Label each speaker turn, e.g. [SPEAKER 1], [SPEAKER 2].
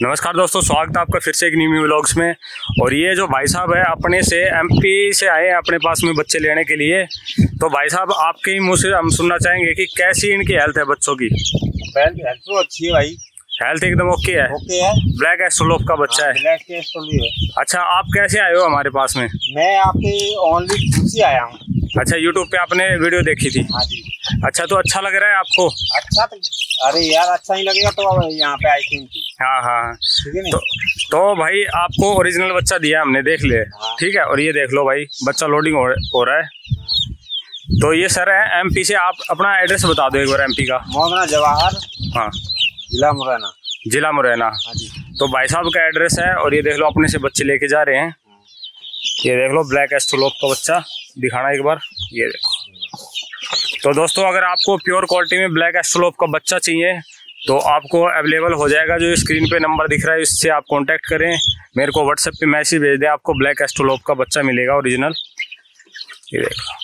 [SPEAKER 1] नमस्कार दोस्तों स्वागत है आपका फिर से एक न्यू व्लॉग्स में। और ये जो भाई साहब है अपने से एमपी से आए हैं अपने पास में बच्चे लेने के लिए। तो भाई साहब आपके ही मुँह से हम सुनना चाहेंगे कि कैसी इनकी हेल्थ है बच्चों की?
[SPEAKER 2] हेल्थ तो अच्छी है भाई।
[SPEAKER 1] हेल्थ एकदम ओके है।
[SPEAKER 2] ओके है।
[SPEAKER 1] ब्लैक एस्ट्रोलोप का बच्चा है
[SPEAKER 2] ब्लैक टेस्ट तो है
[SPEAKER 1] अच्छा आप कैसे आए हो हमारे पास में?
[SPEAKER 2] मैं आपके ओनली खुशी आया हूँ।
[SPEAKER 1] अच्छा यूट्यूब पे आपने वीडियो देखी थी?
[SPEAKER 2] हाँ जी।
[SPEAKER 1] अच्छा तो अच्छा लग रहा है आपको?
[SPEAKER 2] अच्छा तो अरे यार अच्छा ही लगेगा तो यहाँ पे आइसक्रीम थी
[SPEAKER 1] हाँ हाँ। तो तो भाई आपको ओरिजिनल बच्चा दिया हमने देख लिया
[SPEAKER 2] हाँ।
[SPEAKER 1] ठीक है और ये देख लो भाई बच्चा लोडिंग हो, हो रहा है। तो ये सर है एमपी से आप अपना एड्रेस बता दो एक बार एमपी का।
[SPEAKER 2] मोहना जवाहर
[SPEAKER 1] हाँ।
[SPEAKER 2] जिला मुरैना।
[SPEAKER 1] जिला मुरैना।
[SPEAKER 2] हाँ जी।
[SPEAKER 1] तो भाई साहब का एड्रेस है और ये देख लो अपने से बच्चे लेके जा रहे हैं। ये देख लो ब्लैक एस्ट्रोलोप का बच्चा। दिखाना एक बार। ये देखो। तो दोस्तों, अगर आपको प्योर क्वालिटी में ब्लैक एस्ट्रोलोप का बच्चा चाहिए तो आपको अवेलेबल हो जाएगा जो स्क्रीन पे नंबर दिख रहा है, इससे आप कांटेक्ट करें। मेरे को व्हाट्सएप पे मैसेज भेज दें, आपको ब्लैक एस्ट्रोलोप का बच्चा मिलेगा ओरिजिनल ये देखो।